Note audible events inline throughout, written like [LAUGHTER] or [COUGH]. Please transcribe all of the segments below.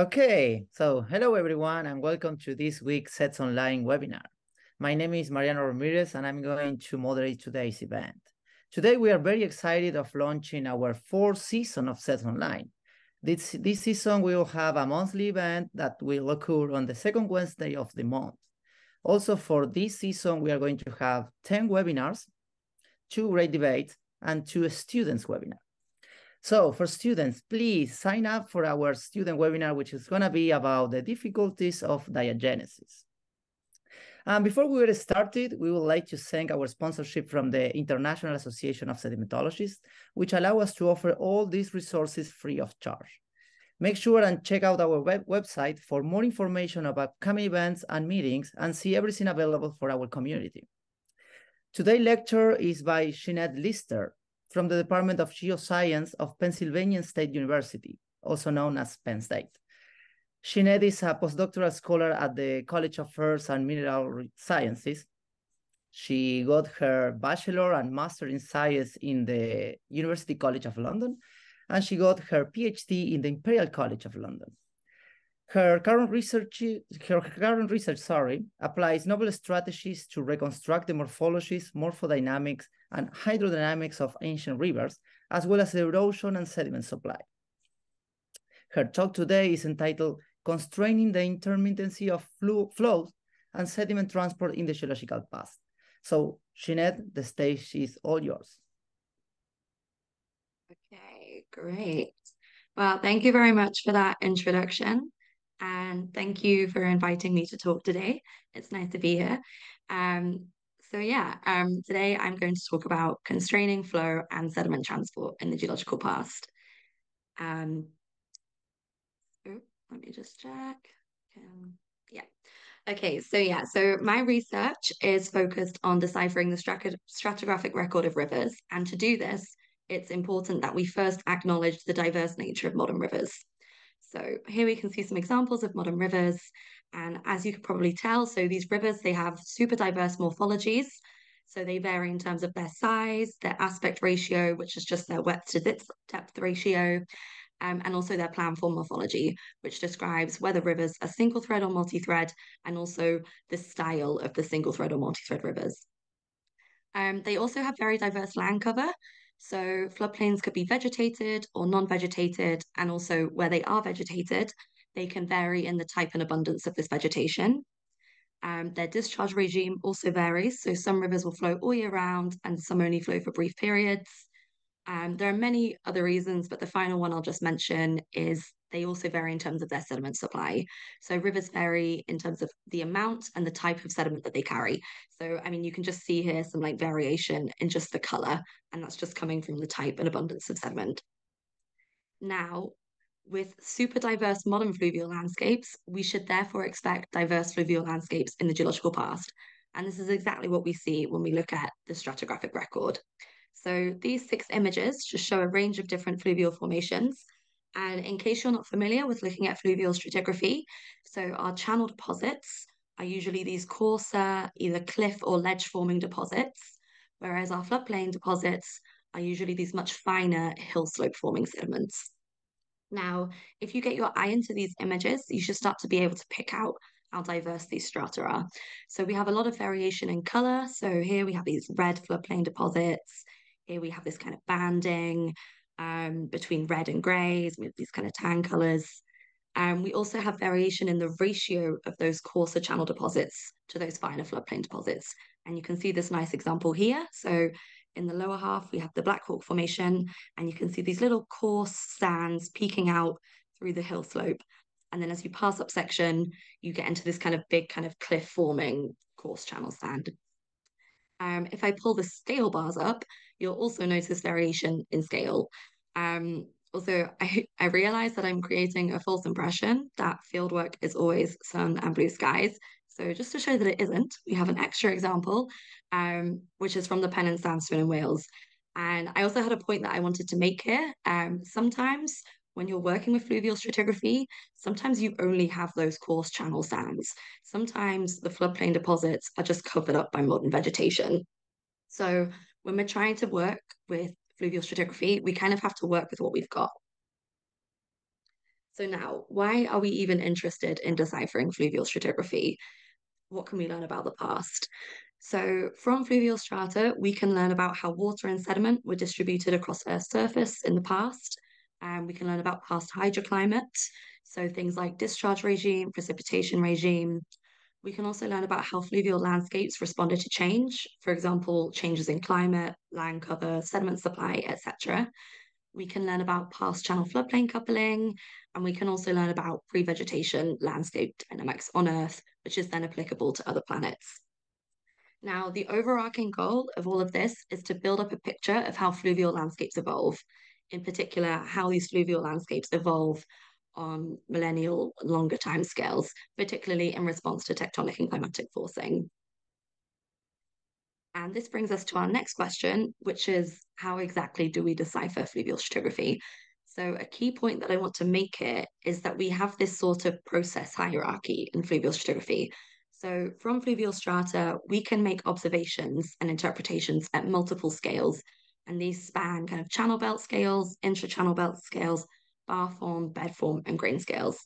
Okay, so hello everyone and welcome to this week's Seds Online webinar. My name is Mariano Ramirez and I'm going to moderate today's event. Today we are very excited of launching our fourth season of Seds Online. This, this season we will have a monthly event that will occur on the second Wednesday of the month. Also for this season, we are going to have 10 webinars, two great debates, and two students webinars. So for students, please sign up for our student webinar, which is gonna be about the difficulties of diagenesis. And before we get started, we would like to thank our sponsorship from the International Association of Sedimentologists, which allow us to offer all these resources free of charge. Make sure and check out our web website for more information about upcoming events and meetings and see everything available for our community. Today's lecture is by Jeanette Lyster from the Department of Geoscience of Pennsylvania State University, also known as Penn State. Jeanette is a postdoctoral scholar at the College of Earth and Mineral Sciences. She got her bachelor and master in science in the University College of London and she got her PhD in the Imperial College of London. Her current research, her current research, sorry, applies novel strategies to reconstruct the morphologies, morphodynamics, and hydrodynamics of ancient rivers, as well as erosion and sediment supply. Her talk today is entitled Constraining the Intermittency of Flows and Sediment Transport in the Geological Past. So, Jeanette, the stage is all yours. Okay, great. Well, thank you very much for that introduction. And thank you for inviting me to talk today. It's nice to be here. Um, so yeah, um, today I'm going to talk about constraining flow and sediment transport in the geological past. Um, oh, let me just check. Um, yeah. Okay, so yeah, so my research is focused on deciphering the stratigraphic record of rivers. And to do this, it's important that we first acknowledge the diverse nature of modern rivers. So here we can see some examples of modern rivers. And as you can probably tell, so these rivers, they have super diverse morphologies. So they vary in terms of their size, their aspect ratio, which is just their width to depth ratio, um, and also their planform morphology, which describes whether rivers are single thread or multi-thread, and also the style of the single thread or multi-thread rivers. Um, they also have very diverse land cover. So floodplains could be vegetated or non-vegetated, and also where they are vegetated, they can vary in the type and abundance of this vegetation. Um, their discharge regime also varies. So some rivers will flow all year round and some only flow for brief periods. Um, there are many other reasons, but the final one I'll just mention is they also vary in terms of their sediment supply. So rivers vary in terms of the amount and the type of sediment that they carry. So, I mean, you can just see here some like variation in just the color, and that's just coming from the type and abundance of sediment. Now, with super diverse modern fluvial landscapes, we should therefore expect diverse fluvial landscapes in the geological past. And this is exactly what we see when we look at the stratigraphic record. So these six images just show a range of different fluvial formations and in case you're not familiar with looking at fluvial stratigraphy, so our channel deposits are usually these coarser, either cliff or ledge forming deposits, whereas our floodplain deposits are usually these much finer hill slope forming sediments. Now, if you get your eye into these images, you should start to be able to pick out how diverse these strata are. So we have a lot of variation in color. So here we have these red floodplain deposits. Here we have this kind of banding um, between red and greys, these kind of tan colors. Um, we also have variation in the ratio of those coarser channel deposits to those finer floodplain deposits. And you can see this nice example here. So in the lower half, we have the Black Hawk Formation, and you can see these little coarse sands peeking out through the hill slope. And then as you pass up section, you get into this kind of big kind of cliff forming coarse channel sand. Um, if I pull the scale bars up, you'll also notice variation in scale. Um, also, I, [LAUGHS] I realize that I'm creating a false impression that fieldwork is always sun and blue skies. So just to show that it isn't, we have an extra example, um, which is from the Pennant Sandstone in Wales. And I also had a point that I wanted to make here. Um, sometimes when you're working with fluvial stratigraphy, sometimes you only have those coarse channel sands. Sometimes the floodplain deposits are just covered up by modern vegetation. So when we're trying to work with fluvial stratigraphy, we kind of have to work with what we've got. So now, why are we even interested in deciphering fluvial stratigraphy? What can we learn about the past? So from fluvial strata, we can learn about how water and sediment were distributed across Earth's surface in the past. And we can learn about past hydroclimate, so things like discharge regime, precipitation regime. We can also learn about how fluvial landscapes responded to change, for example, changes in climate, land cover, sediment supply, etc. We can learn about past channel floodplain coupling, and we can also learn about pre-vegetation landscape dynamics on Earth, which is then applicable to other planets. Now, the overarching goal of all of this is to build up a picture of how fluvial landscapes evolve, in particular, how these fluvial landscapes evolve on millennial longer time scales, particularly in response to tectonic and climatic forcing. And this brings us to our next question, which is how exactly do we decipher fluvial stratigraphy? So a key point that I want to make here is that we have this sort of process hierarchy in fluvial stratigraphy. So from fluvial strata, we can make observations and interpretations at multiple scales, and these span kind of channel belt scales, intra-channel belt scales, bar form, bed form, and grain scales.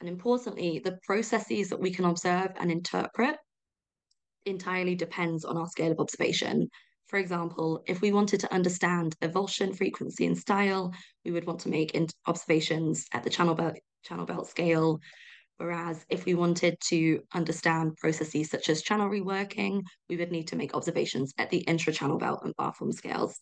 And importantly, the processes that we can observe and interpret entirely depends on our scale of observation. For example, if we wanted to understand avulsion frequency and style, we would want to make observations at the channel belt, channel belt scale. Whereas if we wanted to understand processes such as channel reworking, we would need to make observations at the intra-channel belt and bar form scales.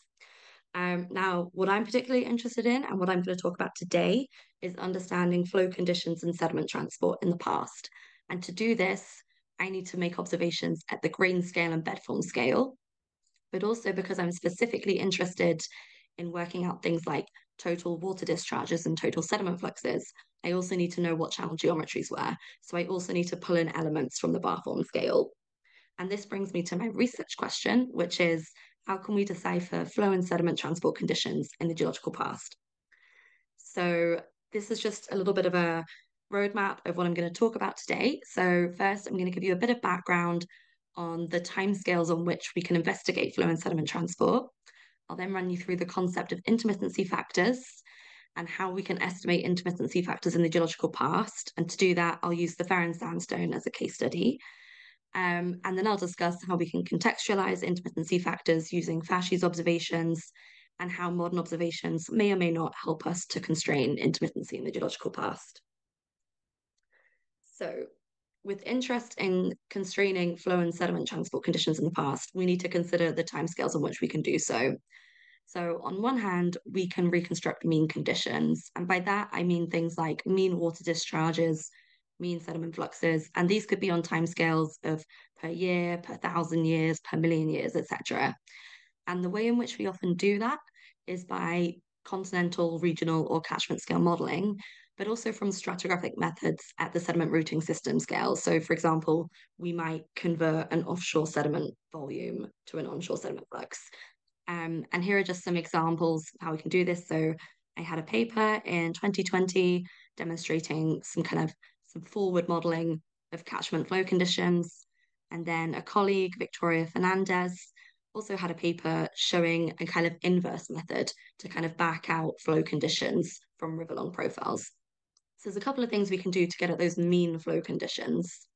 Um, now, what I'm particularly interested in and what I'm going to talk about today is understanding flow conditions and sediment transport in the past. And to do this, I need to make observations at the grain scale and bed form scale, but also because I'm specifically interested in working out things like total water discharges and total sediment fluxes, I also need to know what channel geometries were. So I also need to pull in elements from the bar form scale. And this brings me to my research question, which is how can we decipher flow and sediment transport conditions in the geological past? So this is just a little bit of a roadmap of what I'm going to talk about today. So first, I'm going to give you a bit of background on the timescales on which we can investigate flow and sediment transport. I'll then run you through the concept of intermittency factors and how we can estimate intermittency factors in the geological past. And to do that, I'll use the Ferron Sandstone as a case study. Um, and then I'll discuss how we can contextualize intermittency factors using Fashi's observations and how modern observations may or may not help us to constrain intermittency in the geological past. So with interest in constraining flow and sediment transport conditions in the past, we need to consider the timescales on which we can do so. So, on one hand, we can reconstruct mean conditions. And by that, I mean things like mean water discharges, mean sediment fluxes. And these could be on timescales of per year, per thousand years, per million years, etc. And the way in which we often do that is by continental, regional, or catchment scale modeling, but also from stratigraphic methods at the sediment routing system scale. So, for example, we might convert an offshore sediment volume to an onshore sediment flux. Um, and here are just some examples of how we can do this. So, I had a paper in 2020 demonstrating some kind of some forward modeling of catchment flow conditions. And then a colleague, Victoria Fernandez, also had a paper showing a kind of inverse method to kind of back out flow conditions from river long profiles. So there's a couple of things we can do to get at those mean flow conditions.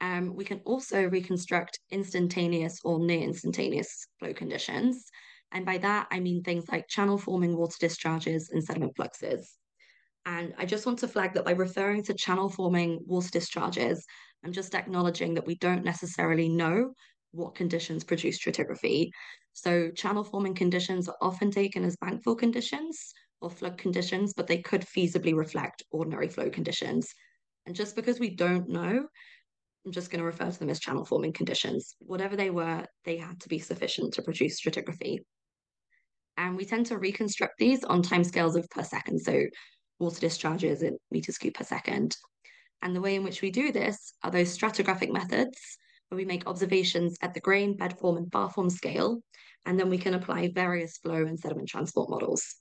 Um, we can also reconstruct instantaneous or near instantaneous flow conditions. And by that, I mean things like channel forming water discharges and sediment fluxes. And I just want to flag that by referring to channel forming water discharges, I'm just acknowledging that we don't necessarily know what conditions produce stratigraphy. So channel forming conditions are often taken as bankfull conditions, or flood conditions, but they could feasibly reflect ordinary flow conditions. And just because we don't know, I'm just going to refer to them as channel forming conditions. Whatever they were, they had to be sufficient to produce stratigraphy. And we tend to reconstruct these on timescales of per second, so water discharges in meters cubed per second. And the way in which we do this are those stratigraphic methods, where we make observations at the grain, bed form, and bar form scale, and then we can apply various flow and sediment transport models.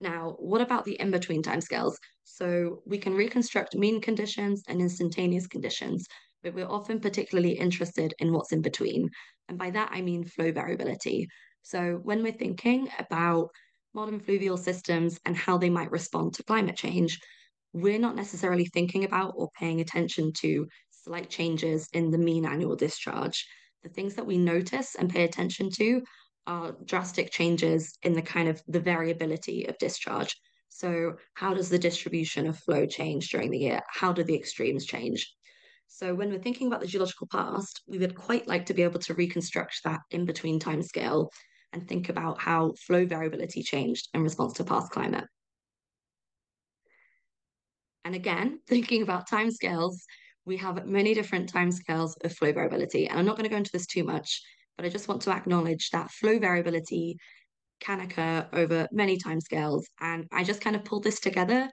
Now, what about the in-between timescales? So we can reconstruct mean conditions and instantaneous conditions, but we're often particularly interested in what's in between. And by that, I mean flow variability. So when we're thinking about modern fluvial systems and how they might respond to climate change, we're not necessarily thinking about or paying attention to slight changes in the mean annual discharge. The things that we notice and pay attention to are drastic changes in the kind of the variability of discharge. So how does the distribution of flow change during the year? How do the extremes change? So when we're thinking about the geological past, we would quite like to be able to reconstruct that in between time scale and think about how flow variability changed in response to past climate. And again, [LAUGHS] thinking about timescales, we have many different timescales of flow variability. And I'm not going to go into this too much, but I just want to acknowledge that flow variability can occur over many timescales. And I just kind of pulled this together,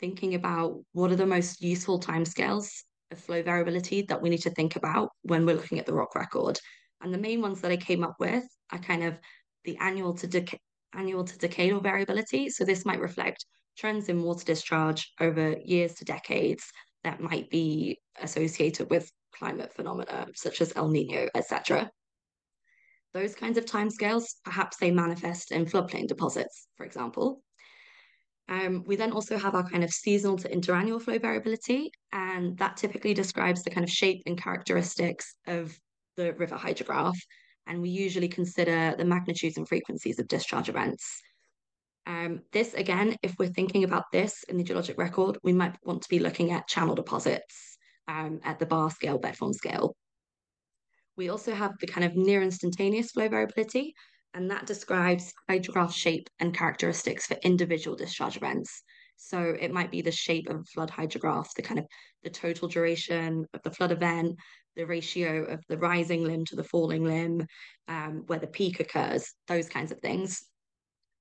thinking about what are the most useful timescales of flow variability that we need to think about when we're looking at the rock record. And the main ones that I came up with are kind of the annual to annual to decadal variability. So this might reflect trends in water discharge over years to decades that might be associated with climate phenomena such as El Nino, etc. Those kinds of timescales, perhaps they manifest in floodplain deposits, for example. Um, we then also have our kind of seasonal to interannual flow variability, and that typically describes the kind of shape and characteristics of the river hydrograph. And we usually consider the magnitudes and frequencies of discharge events. Um, this, again, if we're thinking about this in the geologic record, we might want to be looking at channel deposits um, at the bar scale, bed form scale. We also have the kind of near instantaneous flow variability, and that describes hydrograph shape and characteristics for individual discharge events. So it might be the shape of a flood hydrograph, the kind of the total duration of the flood event, the ratio of the rising limb to the falling limb, um, where the peak occurs, those kinds of things.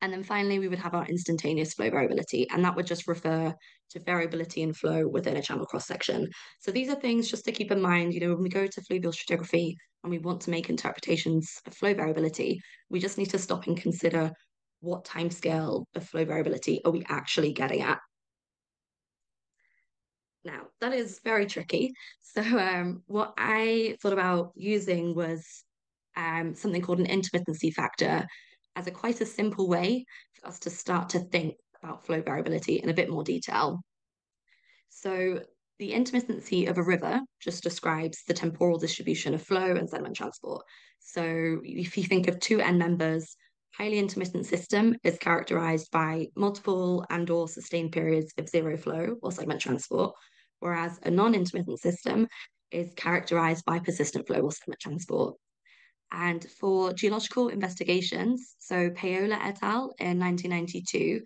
And then finally, we would have our instantaneous flow variability, and that would just refer to variability in flow within a channel cross section. So these are things just to keep in mind. You know, when we go to fluvial stratigraphy and we want to make interpretations of flow variability, we just need to stop and consider what time scale of flow variability are we actually getting at. Now, that is very tricky. So um, what I thought about using was um, something called an intermittency factor, as a quite a simple way for us to start to think about flow variability in a bit more detail. So the intermittency of a river just describes the temporal distribution of flow and sediment transport. So if you think of two end members, highly intermittent system is characterized by multiple and or sustained periods of zero flow or sediment transport, whereas a non-intermittent system is characterized by persistent flow or sediment transport. And for geological investigations, so Paola et al. in 1992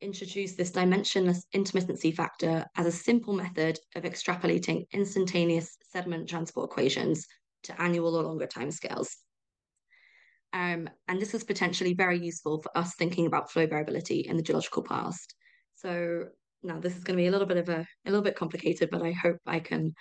introduced this dimensionless intermittency factor as a simple method of extrapolating instantaneous sediment transport equations to annual or longer timescales. Um, and this is potentially very useful for us thinking about flow variability in the geological past. So now this is going to be a little bit of a, a little bit complicated, but I hope I can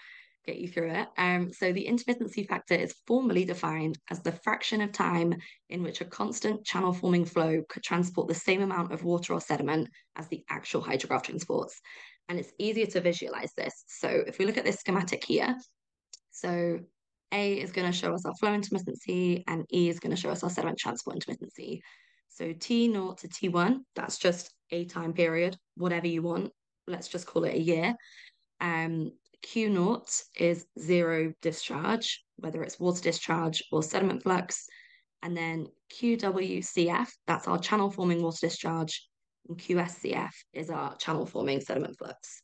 get you through it. Um, so the intermittency factor is formally defined as the fraction of time in which a constant channel forming flow could transport the same amount of water or sediment as the actual hydrograph transports. And it's easier to visualize this. So if we look at this schematic here, so A is going to show us our flow intermittency and E is going to show us our sediment transport intermittency. So T0 to T1, that's just a time period, whatever you want. Let's just call it a year. Um, Q naught is zero discharge, whether it's water discharge or sediment flux. And then QWCF, that's our channel forming water discharge. And QSCF is our channel forming sediment flux.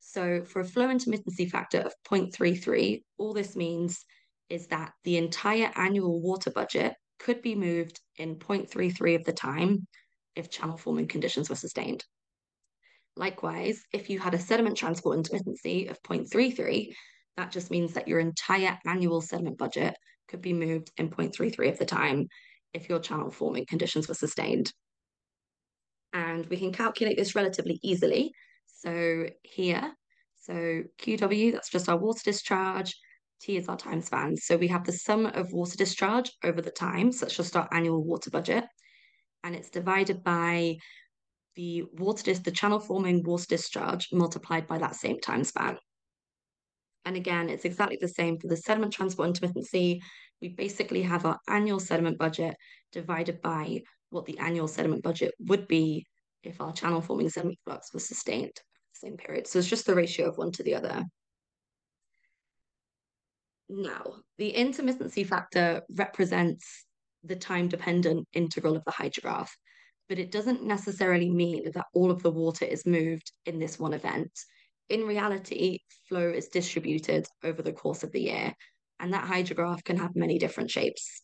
So for a flow intermittency factor of 0.33, all this means is that the entire annual water budget could be moved in 0.33 of the time if channel forming conditions were sustained. Likewise, if you had a sediment transport intermittency of 0.33, that just means that your entire annual sediment budget could be moved in 0.33 of the time if your channel forming conditions were sustained. And we can calculate this relatively easily. So here, so QW, that's just our water discharge, T is our time span. So we have the sum of water discharge over the time, so that's just our annual water budget. And it's divided by the water dis- the channel forming water discharge multiplied by that same time span. And again, it's exactly the same for the sediment transport intermittency. We basically have our annual sediment budget divided by what the annual sediment budget would be if our channel forming sediment flux was sustained the same period. So it's just the ratio of one to the other. Now, the intermittency factor represents the time dependent integral of the hydrograph, but it doesn't necessarily mean that all of the water is moved in this one event. In reality, flow is distributed over the course of the year, and that hydrograph can have many different shapes.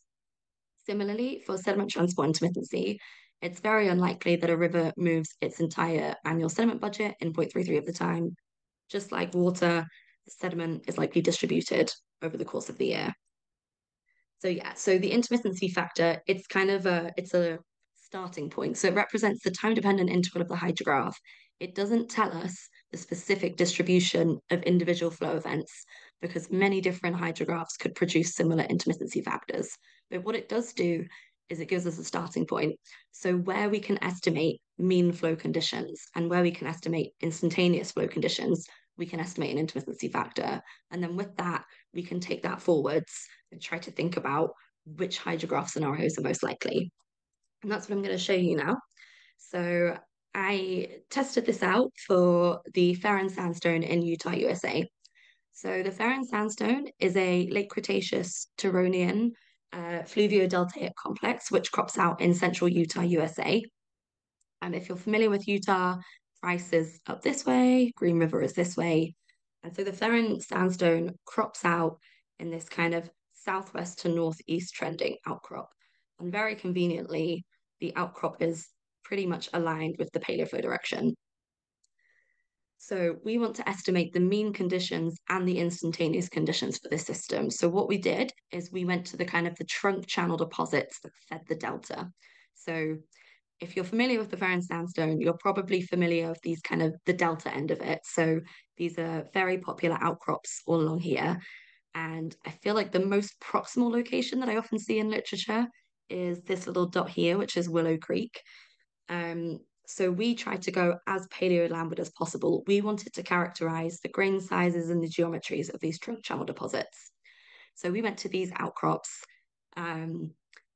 Similarly, for sediment transport intermittency, it's very unlikely that a river moves its entire annual sediment budget in 0.33 of the time. Just like water, sediment is likely distributed over the course of the year. So yeah, so the intermittency factor, it's kind of a it's a starting point. So it represents the time-dependent integral of the hydrograph. It doesn't tell us the specific distribution of individual flow events because many different hydrographs could produce similar intermittency factors. But what it does do is it gives us a starting point. So where we can estimate mean flow conditions and where we can estimate instantaneous flow conditions, we can estimate an intermittency factor. And then with that, we can take that forwards and try to think about which hydrograph scenarios are most likely. And that's what I'm going to show you now. So I tested this out for the Ferron Sandstone in Utah, USA. So the Ferron Sandstone is a late Cretaceous Turonian uh, fluvio-deltaic complex, which crops out in central Utah, USA. And if you're familiar with Utah, Price is up this way, Green River is this way. And so the Ferron Sandstone crops out in this kind of southwest to northeast trending outcrop. And very conveniently, the outcrop is pretty much aligned with the paleoflow direction. So we want to estimate the mean conditions and the instantaneous conditions for this system. So what we did is we went to the kind of the trunk channel deposits that fed the delta. So if you're familiar with the Ferron Sandstone, you're probably familiar with these kind of the delta end of it. So these are very popular outcrops all along here. And I feel like the most proximal location that I often see in literature is this little dot here, which is Willow Creek. Um, so we tried to go as paleo landward as possible. We wanted to characterize the grain sizes and the geometries of these trunk channel deposits. So we went to these outcrops. Um,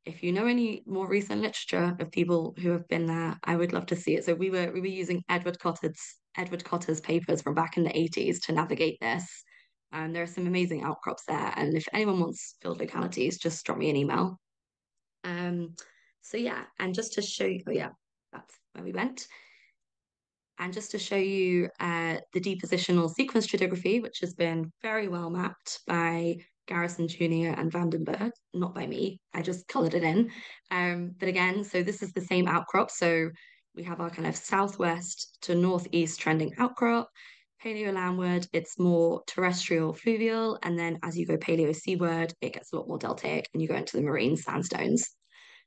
if you know any more recent literature of people who have been there, I would love to see it. So we were we were using Edward Cotter's Edward Cotter's papers from back in the 80s to navigate this. And there are some amazing outcrops there. And if anyone wants field localities, just drop me an email. Um, so yeah, and just to show you, oh yeah, that's where we went. And just to show you uh, the depositional sequence stratigraphy, which has been very well mapped by Garrison Jr. and Van den Bergh, not by me, I just colored it in. Um, but again, so this is the same outcrop. So we have our kind of southwest to northeast trending outcrop. Paleo landward, it's more terrestrial fluvial. And then as you go paleo seaward, it gets a lot more deltaic and you go into the marine sandstones.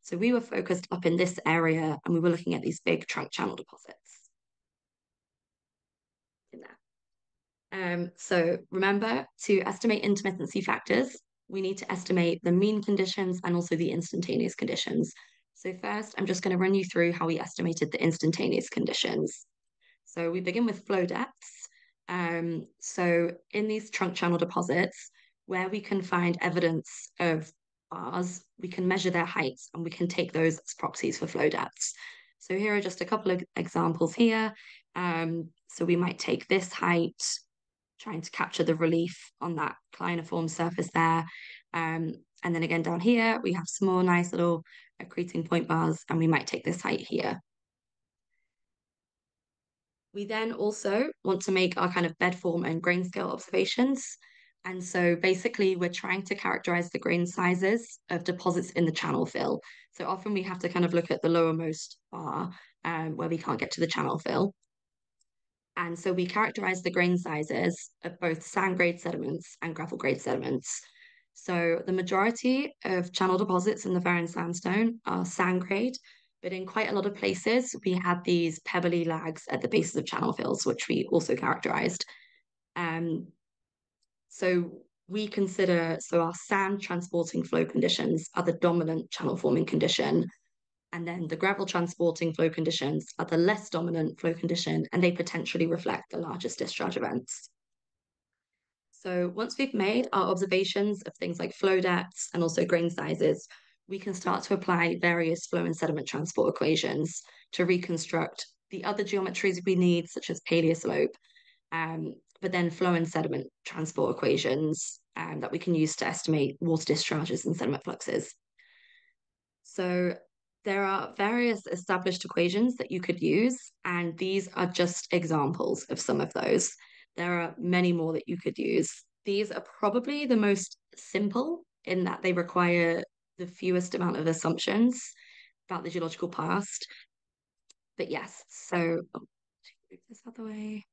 So we were focused up in this area and we were looking at these big trunk channel deposits. In there. Um, so remember to estimate intermittency factors, we need to estimate the mean conditions and also the instantaneous conditions. So first, I'm just going to run you through how we estimated the instantaneous conditions. So we begin with flow depths. Um, so in these trunk channel deposits, where we can find evidence of bars, we can measure their heights and we can take those as proxies for flow depths. So here are just a couple of examples here. Um, so we might take this height, trying to capture the relief on that clinoform surface there. Um, and then again down here, we have some more nice little accreting point bars, and we might take this height here. We then also want to make our kind of bed form and grain scale observations. And so basically, we're trying to characterize the grain sizes of deposits in the channel fill. So often we have to kind of look at the lowermost bar um, where we can't get to the channel fill. And so we characterize the grain sizes of both sand grade sediments and gravel grade sediments. So the majority of channel deposits in the Ferron Sandstone are sand grade, but in quite a lot of places, we had these pebbly lags at the bases of channel fills, which we also characterized. Um, so we consider, so our sand transporting flow conditions are the dominant channel forming condition. And then the gravel transporting flow conditions are the less dominant flow condition, and they potentially reflect the largest discharge events. So once we've made our observations of things like flow depths and also grain sizes, we can start to apply various flow and sediment transport equations to reconstruct the other geometries we need, such as paleoslope, um, but then flow and sediment transport equations um, that we can use to estimate water discharges and sediment fluxes. So there are various established equations that you could use, and these are just examples of some of those. There are many more that you could use. These are probably the most simple in that they require the fewest amount of assumptions about the geological past. But yes, so oh, move this other way.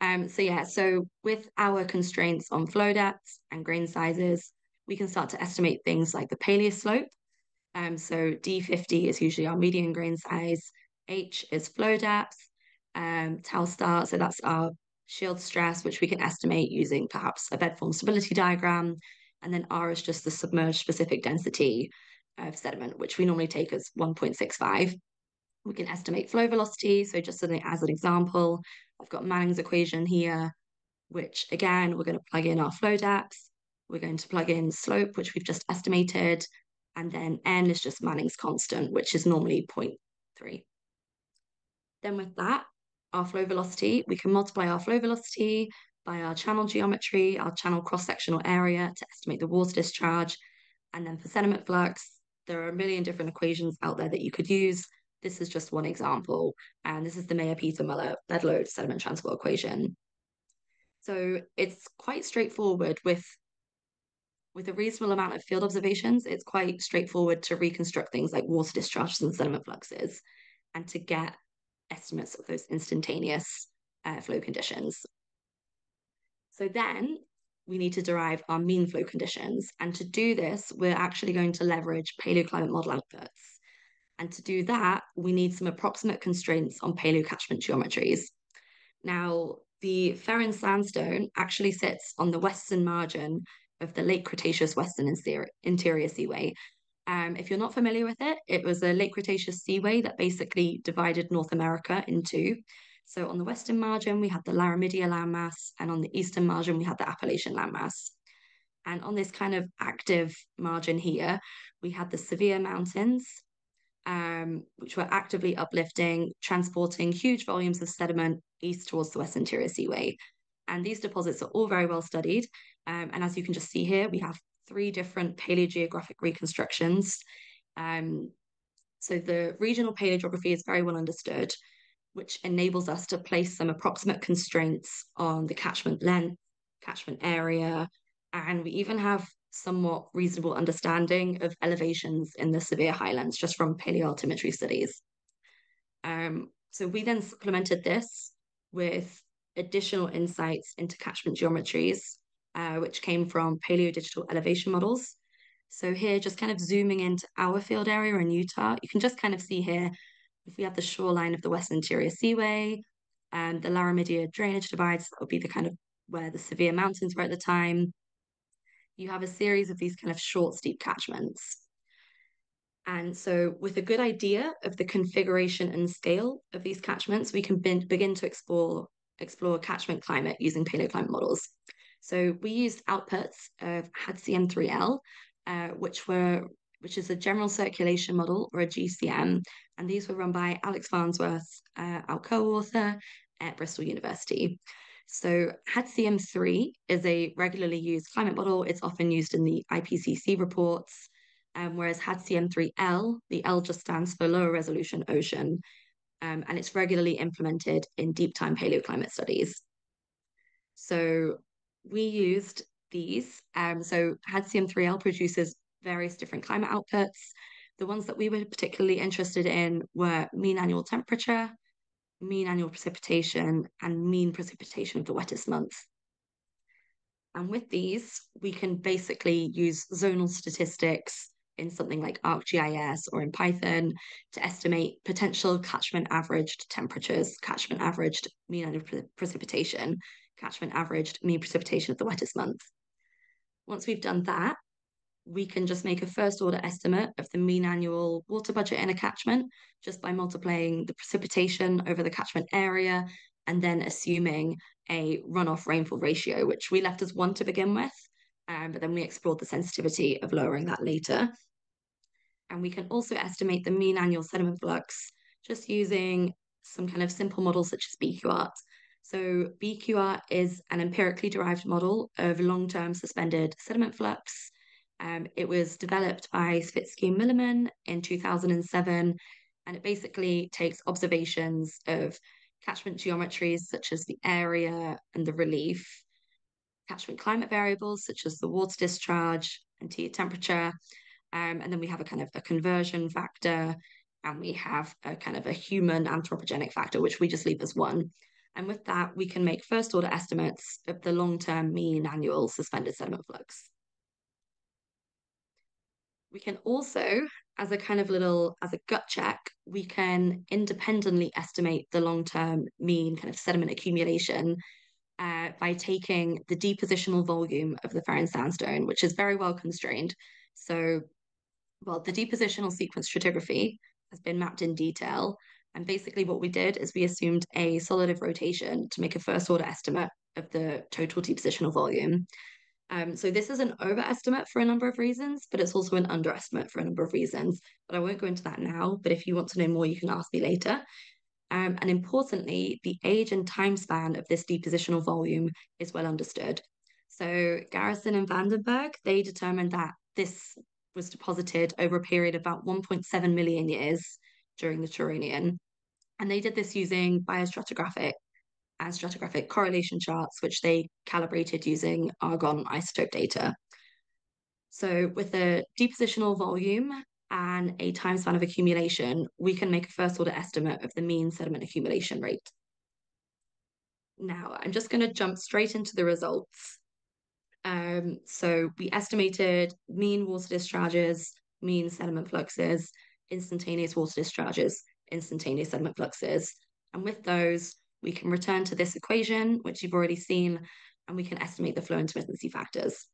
Um, so yeah, so with our constraints on flow depths and grain sizes, we can start to estimate things like the paleoslope. Um, so D50 is usually our median grain size, H is flow depth, um, tau star, so that's our Shields stress, which we can estimate using perhaps a bed form stability diagram, and then R is just the submerged specific density of sediment, which we normally take as 1.65. We can estimate flow velocity. So just as an example, I've got Manning's equation here, which again, we're going to plug in our flow depth. We're going to plug in slope, which we've just estimated. And then N is just Manning's constant, which is normally 0.3. Then with that, our flow velocity, we can multiply our flow velocity by our channel geometry, our channel cross-sectional area to estimate the water discharge. And then for sediment flux, there are a million different equations out there that you could use. This is just one example, and this is the Meyer-Peter-Muller bed load sediment transport equation. So it's quite straightforward with with a reasonable amount of field observations, it's quite straightforward to reconstruct things like water discharges and sediment fluxes and to get estimates of those instantaneous uh, flow conditions. So then we need to derive our mean flow conditions. And to do this, we're actually going to leverage paleoclimate model outputs. And to do that, we need some approximate constraints on paleocatchment geometries. Now, the Ferron's sandstone actually sits on the western margin of the late Cretaceous Western Interior Seaway. Um, if you're not familiar with it, it was a late Cretaceous seaway that basically divided North America in two. So on the western margin, we had the Laramidia landmass, and on the eastern margin, we had the Appalachian landmass. And on this kind of active margin here, we had the Sevier Mountains, um, which were actively uplifting, transporting huge volumes of sediment east towards the West Interior Seaway. And these deposits are all very well studied. Um, and as you can just see here, we have three different paleogeographic reconstructions. Um, so the regional paleogeography is very well understood which enables us to place some approximate constraints on the catchment length, catchment area, and we even have somewhat reasonable understanding of elevations in the Sevier highlands just from paleoaltimetry studies. Um, so we then supplemented this with additional insights into catchment geometries, uh, which came from paleo-digital elevation models. So here, just kind of zooming into our field area in Utah, you can just kind of see here if we have the shoreline of the Western Interior Seaway and the Laramidia drainage divides, that would be the kind of where the Sevier Mountains were at the time. You have a series of these kind of short, steep catchments. And so, with a good idea of the configuration and scale of these catchments, we can bin- begin to explore explore catchment climate using paleoclimate models. So, we used outputs of HADCM3L, uh, which were which is a general circulation model or a GCM. And these were run by Alex Farnsworth, uh, our co author at Bristol University. So HADCM3 is a regularly used climate model. It's often used in the IPCC reports, um, whereas HADCM3L, the L just stands for lower resolution ocean, um, and it's regularly implemented in deep time paleoclimate studies. So we used these. Um, so HADCM3L produces various different climate outputs. The ones that we were particularly interested in were mean annual temperature, mean annual precipitation, and mean precipitation of the wettest month. And with these, we can basically use zonal statistics in something like ArcGIS or in Python to estimate potential catchment averaged temperatures, catchment averaged mean annual pre precipitation, catchment averaged mean precipitation of the wettest month. Once we've done that, we can just make a first order estimate of the mean annual water budget in a catchment just by multiplying the precipitation over the catchment area and then assuming a runoff rainfall ratio, which we left as one to begin with. Um, but then we explored the sensitivity of lowering that later. And we can also estimate the mean annual sediment flux just using some kind of simple models such as BQArt. So BQArt is an empirically derived model of long-term suspended sediment flux. Um, it was developed by Syvitski and Milliman in 2007, and it basically takes observations of catchment geometries such as the area and the relief, catchment climate variables such as the water discharge and temperature, um, and then we have a kind of a conversion factor, and we have a kind of a human anthropogenic factor, which we just leave as one. And with that, we can make first order estimates of the long term mean annual suspended sediment flux. We can also, as a kind of little, as a gut check, we can independently estimate the long term mean kind of sediment accumulation uh, by taking the depositional volume of the Ferron sandstone, which is very well constrained. So, well, the depositional sequence stratigraphy has been mapped in detail. And basically, what we did is we assumed a solidative rotation to make a first order estimate of the total depositional volume. Um, so this is an overestimate for a number of reasons, but it's also an underestimate for a number of reasons. But I won't go into that now. But if you want to know more, you can ask me later. Um, and importantly, the age and time span of this depositional volume is well understood. So Garrison and Van den Bergh, they determined that this was deposited over a period of about 1.7 million years during the Turonian. And they did this using biostratigraphic and stratigraphic correlation charts, which they calibrated using argon isotope data. So with a depositional volume and a time span of accumulation, we can make a first order estimate of the mean sediment accumulation rate. Now, I'm just going to jump straight into the results. Um, so we estimated mean water discharges, mean sediment fluxes, instantaneous water discharges, instantaneous sediment fluxes. And with those, we can return to this equation, which you've already seen, and we can estimate the flow intermittency factors.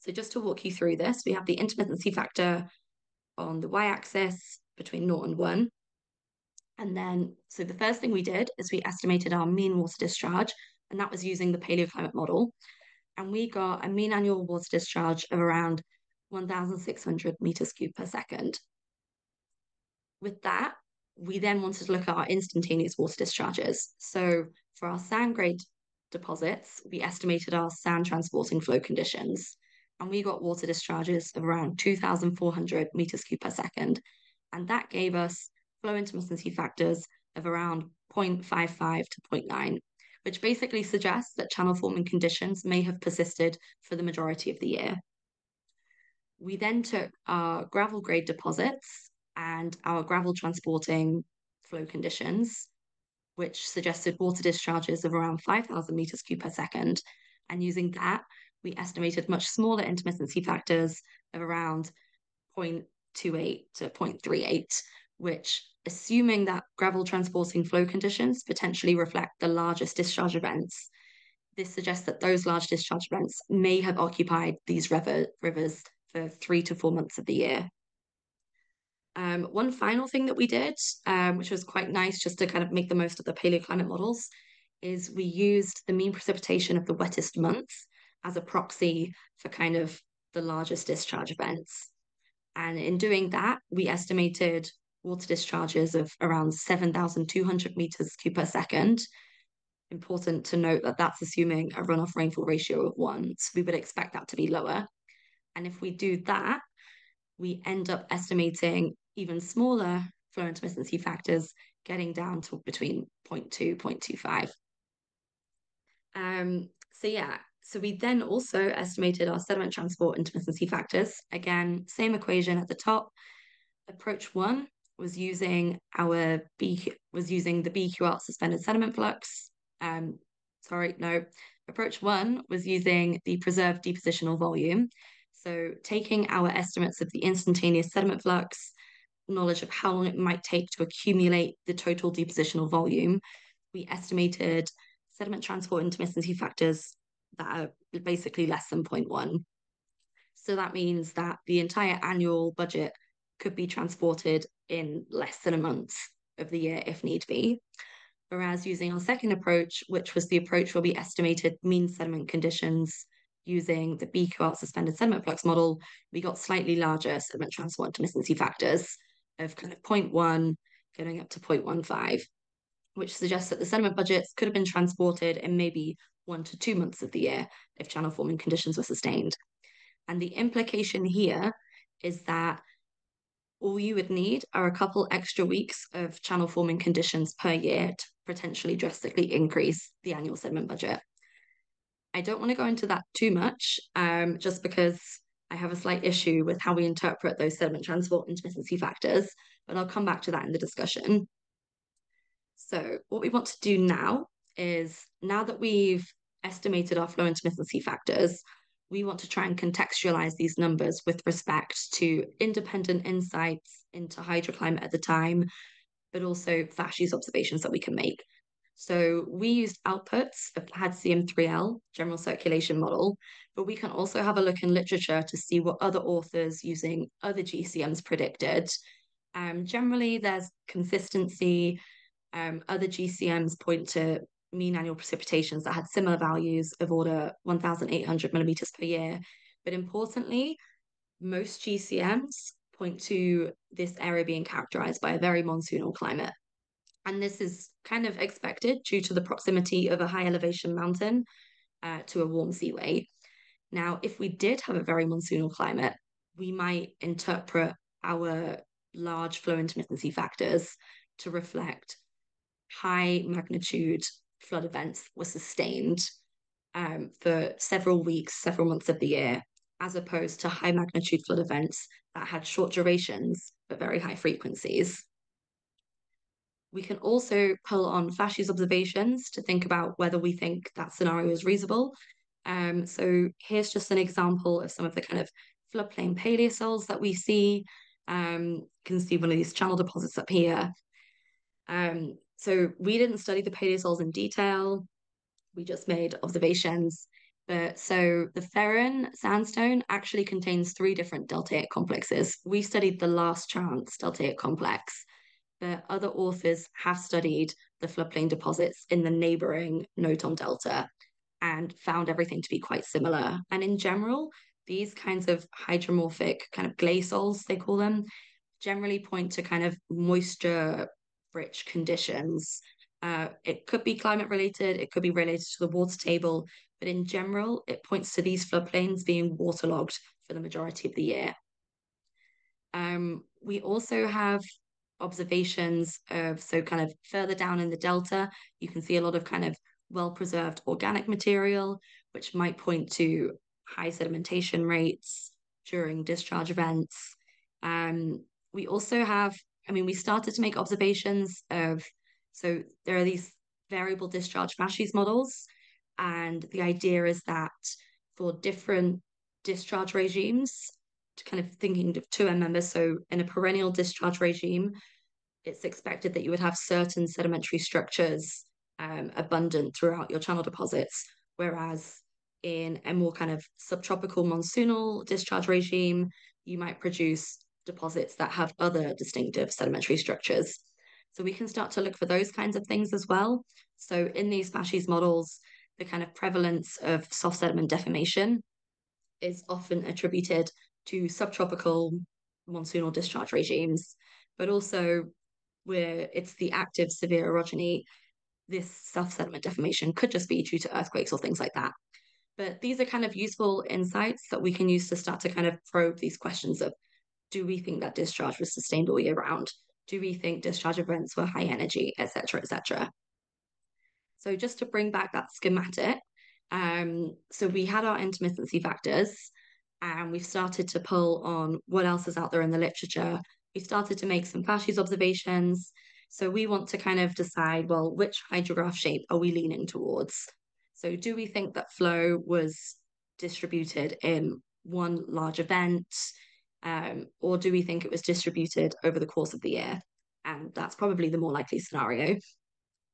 So just to walk you through this, we have the intermittency factor on the y-axis between 0 and 1. And then, so the first thing we did is we estimated our mean water discharge, and that was using the paleoclimate model. And we got a mean annual water discharge of around 1,600 meters cubed per second. With that, we then wanted to look at our instantaneous water discharges. So for our sand grade deposits, we estimated our sand transporting flow conditions, and we got water discharges of around 2,400 meters cubed per second. And that gave us flow intermittency factors of around 0.55 to 0.9, which basically suggests that channel forming conditions may have persisted for the majority of the year. We then took our gravel grade deposits and our gravel transporting flow conditions, which suggested water discharges of around 5,000 meters cubed per second. And using that, we estimated much smaller intermittency factors of around 0.28 to 0.38, which, assuming that gravel transporting flow conditions potentially reflect the largest discharge events, this suggests that those large discharge events may have occupied these river, rivers for three to four months of the year. Um, one final thing that we did, um, which was quite nice just to kind of make the most of the paleoclimate models, is we used the mean precipitation of the wettest months as a proxy for kind of the largest discharge events. And in doing that, we estimated water discharges of around 7,200 meters cube per second. Important to note that that's assuming a runoff rainfall ratio of one. So we would expect that to be lower. And if we do that, we end up estimating even smaller flow intermittency factors getting down to between 0.2, 0.25. Um, so yeah, so we then also estimated our sediment transport intermittency factors. Again, same equation at the top. Approach one was using our B was using the BQArt suspended sediment flux. Um, sorry, no. Approach one was using the preserved depositional volume. So taking our estimates of the instantaneous sediment flux, knowledge of how long it might take to accumulate the total depositional volume, we estimated sediment transport intermittency factors that are basically less than 0.1. So that means that the entire annual budget could be transported in less than a month of the year if need be. Whereas using our second approach, which was the approach where we estimated mean sediment conditions using the BQArt suspended sediment flux model, we got slightly larger sediment transport intermittency factors of kind of 0.1 going up to 0.15, which suggests that the sediment budgets could have been transported in maybe one to two months of the year if channel forming conditions were sustained. And the implication here is that all you would need are a couple extra weeks of channel forming conditions per year to potentially drastically increase the annual sediment budget. I don't want to go into that too much, um, just because I have a slight issue with how we interpret those sediment transport intermittency factors, but I'll come back to that in the discussion. So what we want to do now is now that we've estimated our flow intermittency factors, we want to try and contextualize these numbers with respect to independent insights into hydroclimate at the time, but also facies observations that we can make. So we used outputs of the HADCM3L general circulation model, but we can also have a look in literature to see what other authors using other GCMs predicted. Um, generally, there's consistency. Um, other GCMs point to mean annual precipitations that had similar values of order 1,800 millimeters per year. But importantly, most GCMs point to this area being characterized by a very monsoonal climate. And this is kind of expected due to the proximity of a high elevation mountain uh, to a warm seaway. Now, if we did have a very monsoonal climate, we might interpret our large flow intermittency factors to reflect high magnitude flood events were sustained um, for several weeks, several months of the year, as opposed to high magnitude flood events that had short durations but very high frequencies. We can also pull on facies observations to think about whether we think that scenario is reasonable. Um, so here's just an example of some of the kind of floodplain paleosols that we see. Um, you can see one of these channel deposits up here. Um, so we didn't study the paleosols in detail. We just made observations. But so the Ferron sandstone actually contains three different deltaic complexes. We studied the last chance deltaic complex, but other authors have studied the floodplain deposits in the neighboring Notom Delta and found everything to be quite similar. And in general, these kinds of hydromorphic kind of gleysols, they call them, generally point to kind of moisture rich conditions. Uh, it could be climate related, it could be related to the water table, but in general, it points to these floodplains being waterlogged for the majority of the year. Um, we also have observations of, so kind of further down in the delta, you can see a lot of kind of well preserved organic material, which might point to high sedimentation rates during discharge events. Um, we also have I mean, we started to make observations of, so there are these variable discharge facies models. And the idea is that for different discharge regimes, kind of thinking of 2M members, so in a perennial discharge regime, it's expected that you would have certain sedimentary structures um, abundant throughout your channel deposits, whereas in a more kind of subtropical monsoonal discharge regime, you might produce deposits that have other distinctive sedimentary structures. So we can start to look for those kinds of things as well. So in these facies models, the kind of prevalence of soft sediment deformation is often attributed to subtropical monsoonal discharge regimes, but also where it's the active Sevier orogeny, this soft sediment deformation could just be due to earthquakes or things like that. But these are kind of useful insights that we can use to start to kind of probe these questions of do we think that discharge was sustained all year round? Do we think discharge events were high energy, etc., etc.? So just to bring back that schematic, um, so we had our intermittency factors, and we've started to pull on what else is out there in the literature. We've started to make some facies observations. So we want to kind of decide, well, which hydrograph shape are we leaning towards? So do we think that flow was distributed in one large event? Um, or do we think it was distributed over the course of the year? And that's probably the more likely scenario.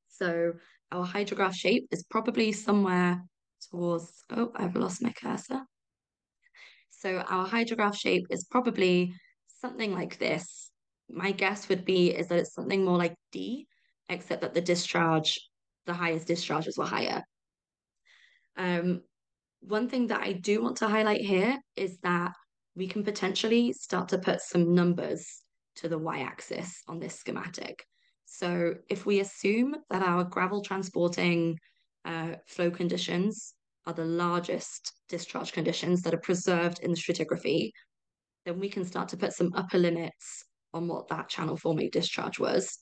So our hydrograph shape is probably somewhere towards, oh, I've lost my cursor. So our hydrograph shape is probably something like this. My guess would be is that it's something more like D, except that the discharge, the highest discharges were higher. Um, one thing that I do want to highlight here is that we can potentially start to put some numbers to the y-axis on this schematic. So if we assume that our gravel transporting uh, flow conditions are the largest discharge conditions that are preserved in the stratigraphy, then we can start to put some upper limits on what that channel forming discharge was.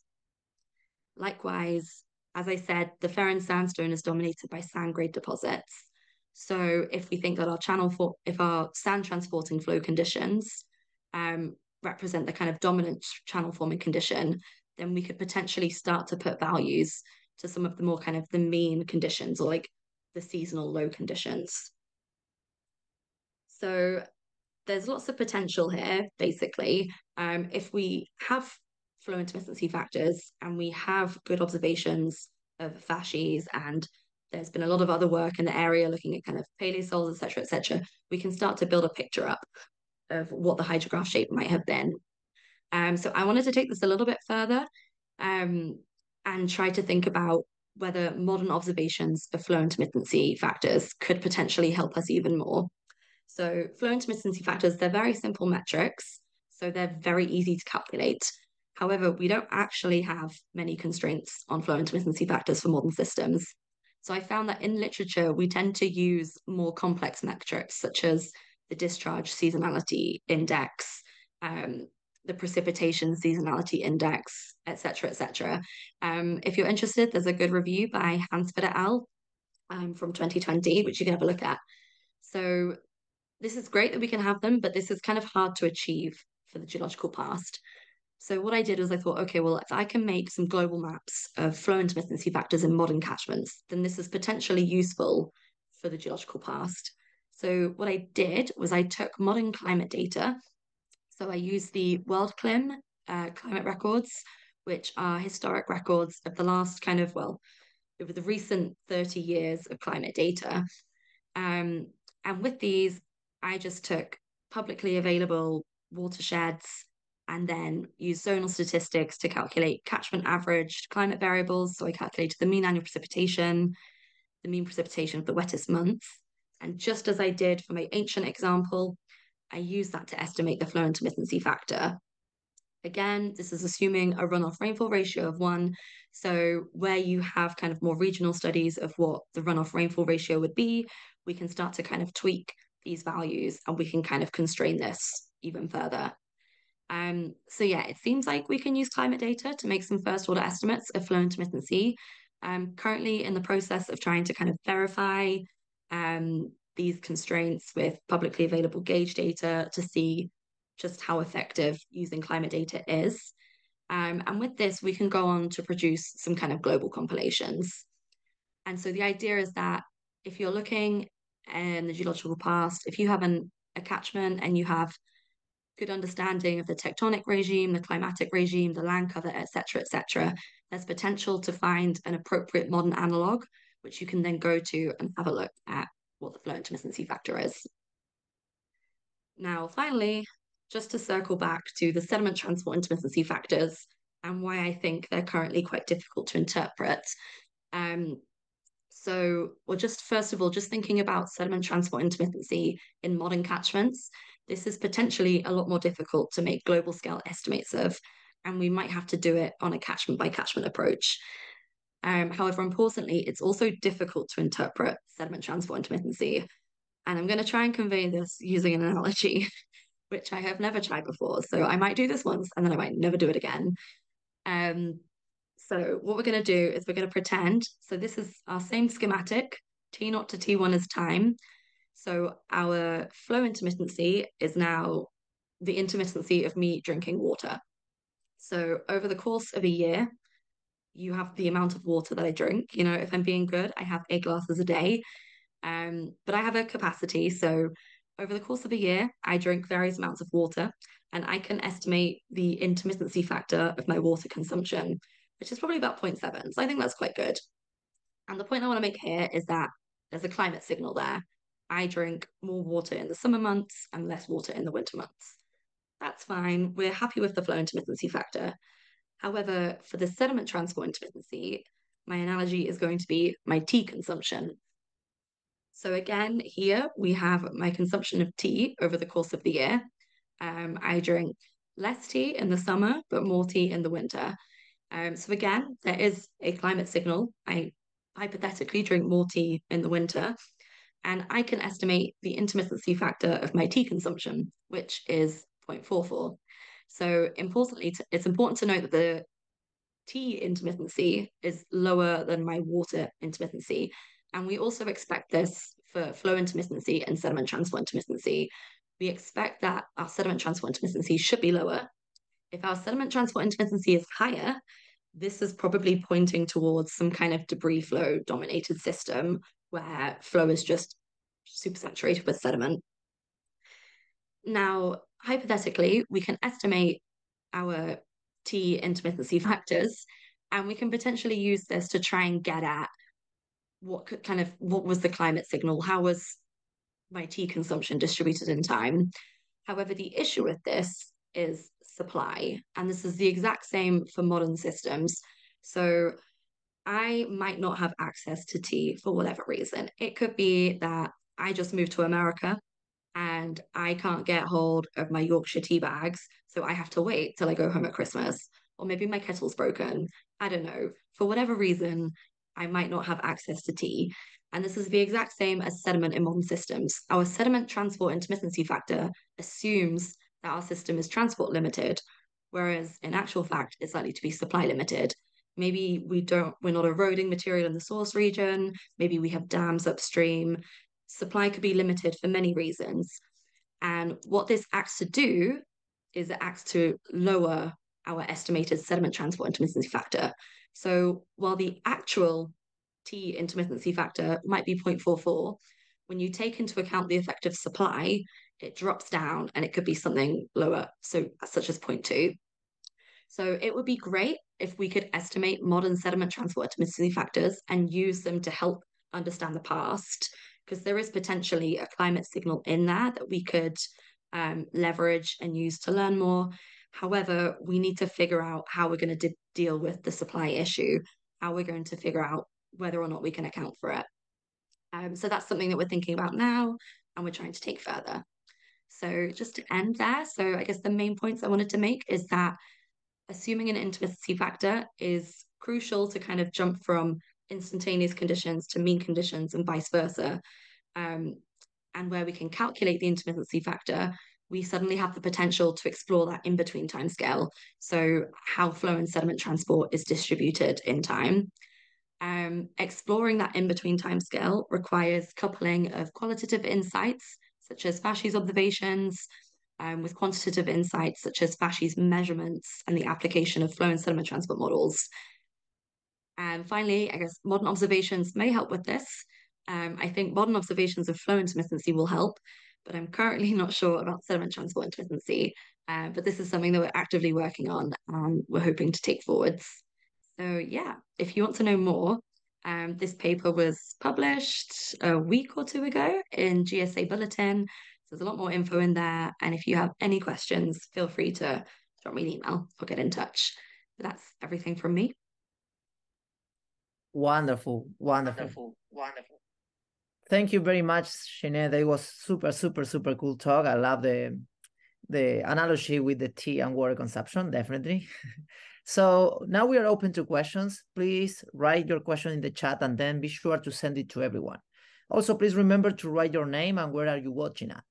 Likewise, as I said, the Ferron sandstone is dominated by sand grade deposits. So if we think that our channel for if our sand transporting flow conditions um, represent the kind of dominant channel forming condition, then we could potentially start to put values to some of the more kind of the mean conditions or like the seasonal low conditions. So there's lots of potential here, basically. Um, if we have flow intermittency factors and we have good observations of facies and there's been a lot of other work in the area looking at kind of paleosols, etc., etc. We can start to build a picture up of what the hydrograph shape might have been. Um, so I wanted to take this a little bit further um, and try to think about whether modern observations of flow intermittency factors could potentially help us even more. So flow intermittency factors, they're very simple metrics, so they're very easy to calculate. However, we don't actually have many constraints on flow intermittency factors for modern systems. So I found that in literature, we tend to use more complex metrics such as the discharge seasonality index, um, the precipitation seasonality index, etc., etc. Um, if you're interested, there's a good review by Hansford et al. Um, from 2020, which you can have a look at. So this is great that we can have them, but this is kind of hard to achieve for the geological past. So what I did was I thought, okay, well, if I can make some global maps of flow intermittency factors in modern catchments, then this is potentially useful for the geological past. So what I did was I took modern climate data. So I use the WorldClim uh, climate records, which are historic records of the last kind of, well, over the recent 30 years of climate data. Um, and with these, I just took publicly available watersheds and then use zonal statistics to calculate catchment averaged climate variables. So I calculated the mean annual precipitation, the mean precipitation of the wettest months. And just as I did for my ancient example, I use that to estimate the flow intermittency factor. Again, this is assuming a runoff rainfall ratio of one. So where you have kind of more regional studies of what the runoff rainfall ratio would be, we can start to kind of tweak these values and we can kind of constrain this even further. Um, so yeah, it seems like we can use climate data to make some first order estimates of flow intermittency. I'm currently in the process of trying to kind of verify um, these constraints with publicly available gauge data to see just how effective using climate data is. Um, and with this, we can go on to produce some kind of global compilations. And so the idea is that if you're looking in the geological past, if you have an, a catchment and you have good understanding of the tectonic regime, the climatic regime, the land cover, etc., etc., there's potential to find an appropriate modern analog, which you can then go to and have a look at what the flow intermittency factor is. Now, finally, just to circle back to the sediment transport intermittency factors and why I think they're currently quite difficult to interpret. Um, so, well, just first of all, just thinking about sediment transport intermittency in modern catchments, this is potentially a lot more difficult to make global scale estimates of, and we might have to do it on a catchment by catchment approach. Um, however, importantly, it's also difficult to interpret sediment transport intermittency. And I'm going to try and convey this using an analogy, [LAUGHS] which I have never tried before. So I might do this once and then I might never do it again. Um, so what we're going to do is we're going to pretend, so this is our same schematic, T naught to T1 is time, so our flow intermittency is now the intermittency of me drinking water. So over the course of a year, you have the amount of water that I drink. You know, if I'm being good, I have eight glasses a day. Um, but I have a capacity. So over the course of a year, I drink various amounts of water and I can estimate the intermittency factor of my water consumption, which is probably about 0.7. So I think that's quite good. And the point I want to make here is that there's a climate signal there. I drink more water in the summer months and less water in the winter months. That's fine. We're happy with the flow intermittency factor. However, for the sediment transport intermittency, my analogy is going to be my tea consumption. So again, here we have my consumption of tea over the course of the year. Um, I drink less tea in the summer, but more tea in the winter. Um, so again, there is a climate signal. I hypothetically drink more tea in the winter, and I can estimate the intermittency factor of my tea consumption, which is 0.44. So importantly, it's important to note that the tea intermittency is lower than my water intermittency. And we also expect this for flow intermittency and sediment transport intermittency. We expect that our sediment transport intermittency should be lower. If our sediment transport intermittency is higher, this is probably pointing towards some kind of debris flow dominated system where flow is just super saturated with sediment. Now, hypothetically, we can estimate our tea intermittency [LAUGHS] factors, and we can potentially use this to try and get at what could kind of what was the climate signal, how was my tea consumption distributed in time. However, the issue with this is supply, and this is the exact same for modern systems. So I might not have access to tea for whatever reason. It could be that I just moved to America and I can't get hold of my Yorkshire tea bags. So I have to wait till I go home at Christmas. Or maybe my kettle's broken. I don't know. For whatever reason, I might not have access to tea. And this is the exact same as sediment in modern systems. Our sediment transport intermittency factor assumes that our system is transport limited, whereas in actual fact, it's likely to be supply limited. Maybe we don't, we're not eroding material in the source region. Maybe we have dams upstream. Supply could be limited for many reasons. And what this acts to do is it acts to lower our estimated sediment transport intermittency factor. So while the actual tea intermittency factor might be 0.44, when you take into account the effect of supply, it drops down and it could be something lower, so such as 0.2. So it would be great if we could estimate modern sediment transport intermittency factors and use them to help understand the past, because there is potentially a climate signal in there that we could um, leverage and use to learn more. However, we need to figure out how we're going to de- deal with the supply issue, how we're going to figure out whether or not we can account for it. Um, so that's something that we're thinking about now and we're trying to take further. So just to end there, so I guess the main points I wanted to make is that assuming an intermittency factor is crucial to kind of jump from instantaneous conditions to mean conditions and vice versa. Um, and where we can calculate the intermittency factor, we suddenly have the potential to explore that in between time scale. So, how flow and sediment transport is distributed in time. Um, exploring that in between time scale requires coupling of qualitative insights, such as facies observations, um, with quantitative insights such as facies measurements and the application of flow and sediment transport models. And finally, I guess modern observations may help with this. Um, I think modern observations of flow intermittency will help, but I'm currently [LAUGHS] not sure about sediment transport intermittency. Uh, but this is something that we're actively working on and we're hoping to take forwards. So yeah, if you want to know more, um, this paper was published a week or two ago in GSA Bulletin. So there's a lot more info in there. And if you have any questions, feel free to drop me an email or get in touch. But that's everything from me. Wonderful, wonderful, wonderful, wonderful. Thank you very much, Sinead. It was super, super, super cool talk. I love the the analogy with the tea and water consumption, definitely. [LAUGHS] so now we are open to questions. Please write your question in the chat and then be sure to send it to everyone. Also, please remember to write your name and where are you watching at.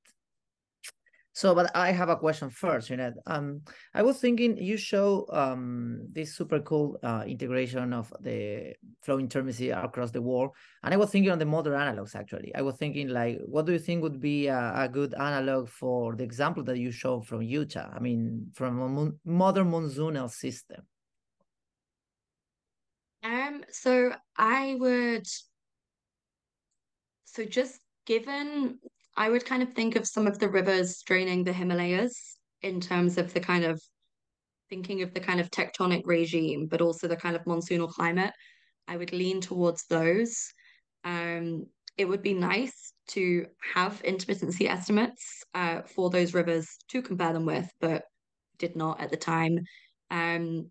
So, but I have a question first, you know. Um, I was thinking you show um this super cool uh, integration of the flow intermittency across the world, and I was thinking on the modern analogs. Actually, I was thinking like, what do you think would be a, a good analog for the example that you show from Utah? I mean, from a mon modern monsoonal system. Um. So I would. So just given I would kind of think of some of the rivers draining the Himalayas in terms of the kind of thinking of the kind of tectonic regime, but also the kind of monsoonal climate. I would lean towards those. Um, it would be nice to have intermittency estimates uh, for those rivers to compare them with, but did not at the time. Um,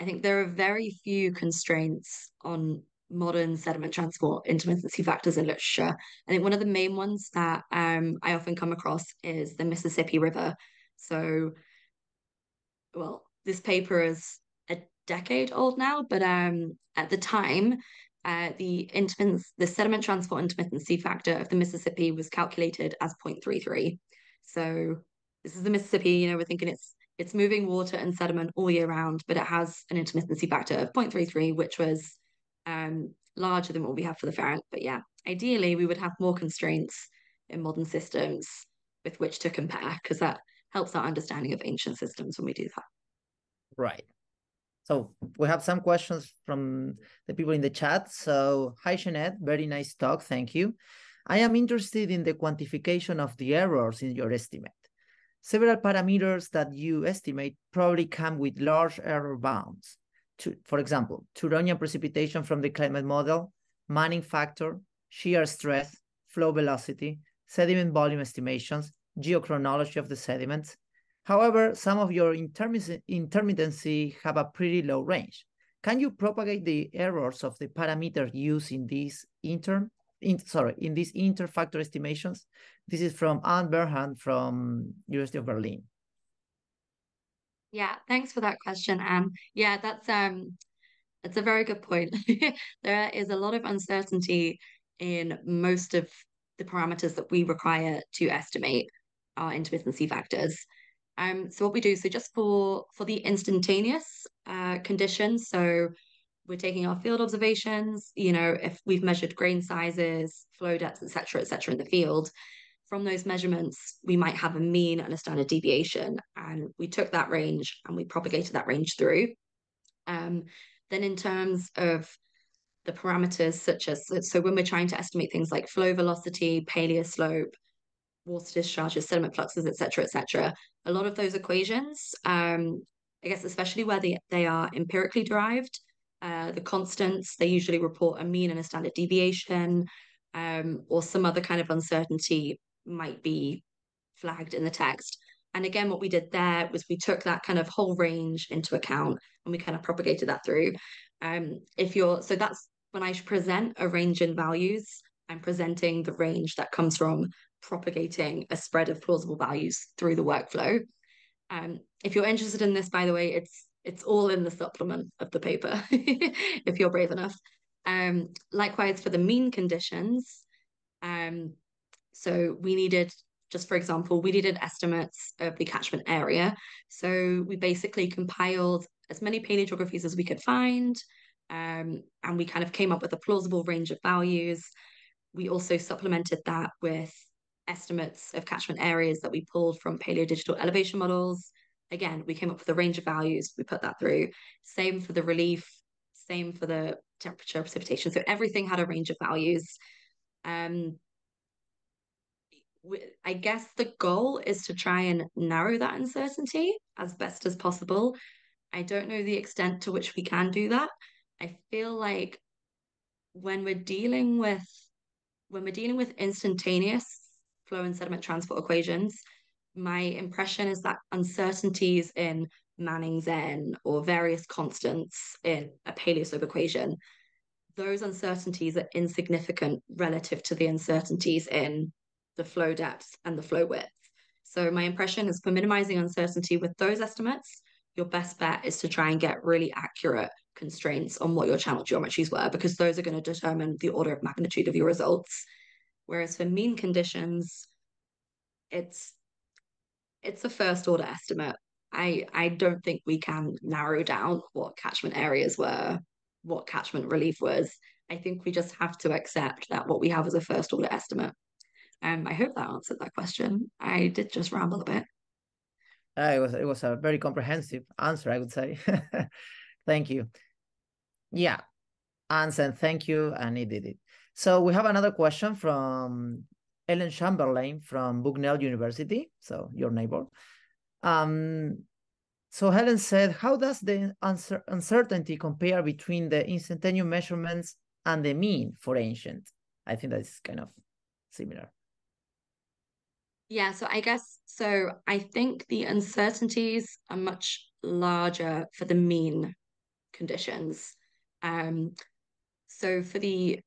I think there are very few constraints on modern sediment transport intermittency factors in literature. I think one of the main ones that um, I often come across is the Mississippi River. So, well, this paper is a decade old now, but um, at the time, uh, the intermittence, the sediment transport intermittency factor of the Mississippi was calculated as 0.33. So this is the Mississippi, you know, we're thinking it's it's moving water and sediment all year round, but it has an intermittency factor of 0.33, which was um, larger than what we have for the Ferron. But yeah, ideally, we would have more constraints in modern systems with which to compare, because that helps our understanding of ancient systems when we do that. Right. So we have some questions from the people in the chat. So hi, Sinead, very nice talk. Thank you. I am interested in the quantification of the errors in your estimate. Several parameters that you estimate probably come with large error bounds. To, for example, Turonian precipitation from the climate model, Manning factor, shear stress, flow velocity, sediment volume estimations, geochronology of the sediments. However, some of your intermittency have a pretty low range. Can you propagate the errors of the parameter used in these inter in, sorry, in these interfactor estimations? This is from Anne Bernhardt from University of Berlin. Yeah, thanks for that question, Anne. Yeah, that's um that's a very good point. [LAUGHS] there is a lot of uncertainty in most of the parameters that we require to estimate our intermittency factors. Um, so what we do, so just for for the instantaneous uh, conditions, so we're taking our field observations, you know, if we've measured grain sizes, flow depths, etc., etc., in the field, from those measurements, we might have a mean and a standard deviation. And we took that range and we propagated that range through. Um, then in terms of the parameters such as, so when we're trying to estimate things like flow velocity, paleoslope, water discharges, sediment fluxes, etc., etc., a lot of those equations, um, I guess especially where they, they are empirically derived, uh, the constants, they usually report a mean and a standard deviation, um, or some other kind of uncertainty might be flagged in the text. And again, what we did there was we took that kind of whole range into account and we kind of propagated that through. Um, if you're so that's when I present a range in values, I'm presenting the range that comes from propagating a spread of plausible values through the workflow. Um, if you're interested in this, by the way, it's it's all in the supplement of the paper [LAUGHS] if you're brave enough. Um, likewise for the mean conditions, um, so we needed, just for example, we needed estimates of the catchment area. So we basically compiled as many paleogeographies as we could find, um, and we kind of came up with a plausible range of values. We also supplemented that with estimates of catchment areas that we pulled from paleo digital elevation models. Again, we came up with a range of values, we put that through. Same for the relief, same for the temperature precipitation. So everything had a range of values. Um, I guess the goal is to try and narrow that uncertainty as best as possible. I don't know the extent to which we can do that. I feel like when we're dealing with when we're dealing with instantaneous flow and sediment transport equations, my impression is that uncertainties in Manning's N or various constants in a paleoslope equation, those uncertainties are insignificant relative to the uncertainties in the flow depth and the flow width. So my impression is for minimizing uncertainty with those estimates, your best bet is to try and get really accurate constraints on what your channel geometries were, because those are going to determine the order of magnitude of your results. Whereas for mean conditions, it's it's a first order estimate. I I don't think we can narrow down what catchment areas were, what catchment relief was. I think we just have to accept that what we have is a first order estimate. Um, I hope that answered that question. I did just ramble a bit. Uh, it was it was a very comprehensive answer, I would say. [LAUGHS] thank you. Yeah, answer. Thank you, and he did it. So we have another question from Ellen Chamberlain from Bucknell University, so your neighbor. Um, so Helen said, how does the uncer uncertainty compare between the instantaneous measurements and the mean for ancient? I think that's kind of similar. Yeah, so I guess so. I think the uncertainties are much larger for the mean conditions. Um, so for the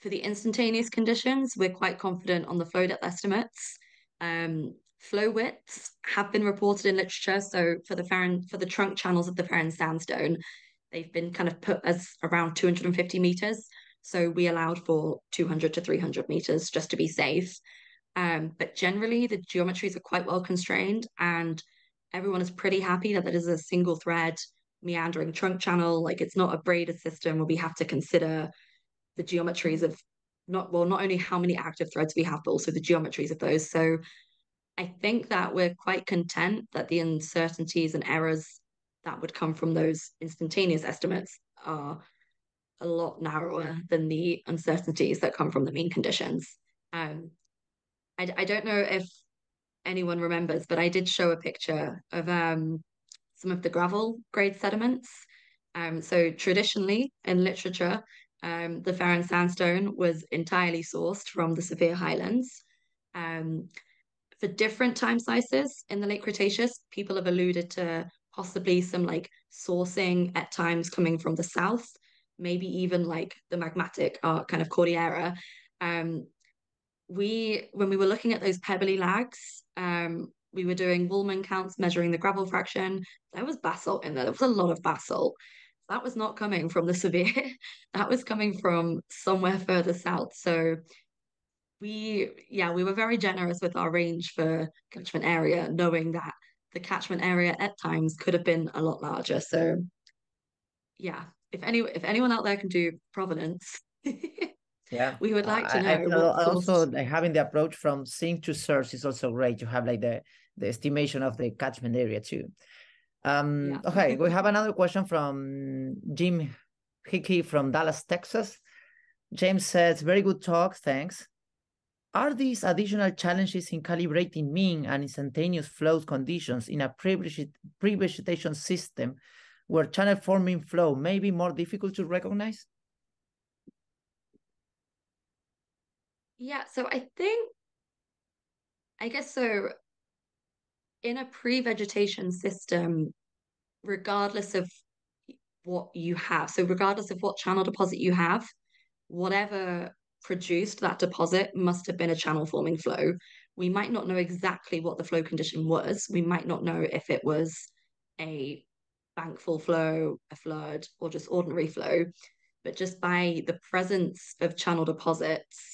for the instantaneous conditions, we're quite confident on the flow depth estimates. Um, flow widths have been reported in literature. So for the for the trunk channels of the Ferron sandstone, they've been kind of put as around 250 meters. So we allowed for 200 to 300 meters just to be safe. Um, but generally, the geometries are quite well constrained, and everyone is pretty happy that that is a single thread meandering trunk channel. Like it's not a braided system where we have to consider the geometries of not well, not only how many active threads we have, but also the geometries of those. So I think that we're quite content that the uncertainties and errors that would come from those instantaneous estimates are a lot narrower than the uncertainties that come from the mean conditions. Um, I, I don't know if anyone remembers, but I did show a picture of um, some of the gravel grade sediments. Um, so traditionally in literature, um, the Ferron sandstone was entirely sourced from the Sevier Highlands. Um, for different time slices in the late Cretaceous, people have alluded to possibly some like sourcing at times coming from the south, maybe even like the magmatic uh, kind of Cordillera. Um, we, when we were looking at those pebbly lags, um, we were doing Wolman counts, measuring the gravel fraction. There was basalt in there. There was a lot of basalt. That was not coming from the Sevier. [LAUGHS] that was coming from somewhere further south. So we, yeah, we were very generous with our range for catchment area, knowing that the catchment area at times could have been a lot larger. So yeah, if any if anyone out there can do provenance, [LAUGHS] yeah, we would like to know. I, I also like having the approach from sink to source is also great. You have like the the estimation of the catchment area too. Um, yeah. okay, we have another question from Jim Hickey from Dallas, Texas. James says, "Very good talk, thanks. Are these additional challenges in calibrating mean and instantaneous flow conditions in a pre-vegetation system where channel forming flow may be more difficult to recognize? Yeah, so I think, I guess so. In a pre-vegetation system, regardless of what you have, so regardless of what channel deposit you have, whatever produced that deposit must have been a channel forming flow. We might not know exactly what the flow condition was. We might not know if it was a bankfull flow, a flood, or just ordinary flow. But just by the presence of channel deposits,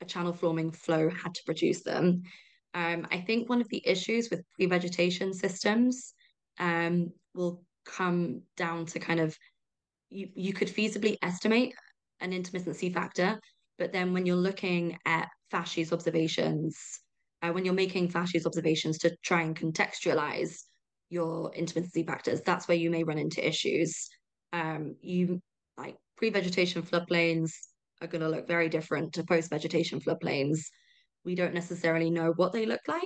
a channel forming flow had to produce them. Um, I think one of the issues with pre-vegetation systems um, will come down to kind of you, you could feasibly estimate an intermittency factor. But then when you're looking at facies observations, uh, when you're making facies observations to try and contextualize your intermittency factors, that's where you may run into issues. Um, you like pre-vegetation floodplains are going to look very different to post-vegetation floodplains. We don't necessarily know what they look like.